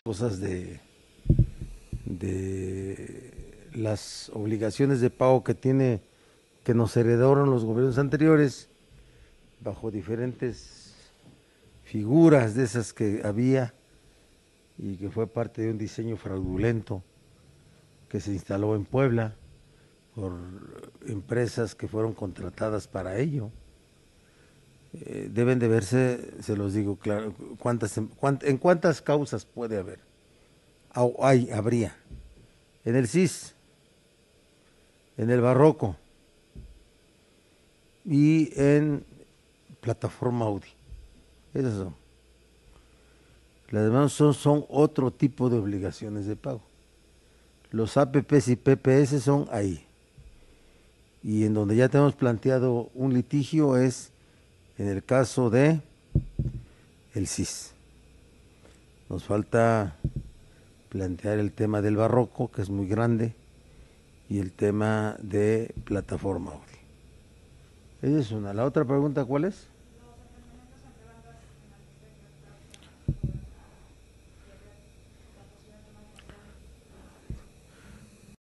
cosas de, de las obligaciones de pago que tiene, que nos heredaron los gobiernos anteriores, bajo diferentes figuras de esas que había y que fue parte de un diseño fraudulento que se instaló en Puebla por empresas que fueron contratadas para ello. Eh, deben de verse, se los digo claro, cuántas, en, en cuántas causas puede haber. Hay, habría. En el CIS, en el Barroco y en Plataforma Audi. Esas son. Las demás son, son otro tipo de obligaciones de pago. Los APPs y PPS son ahí. Y en donde ya tenemos planteado un litigio es en el caso de el CIS. Nos falta plantear el tema del barroco, que es muy grande, y el tema de plataforma Esa es una. La otra pregunta, ¿cuál es?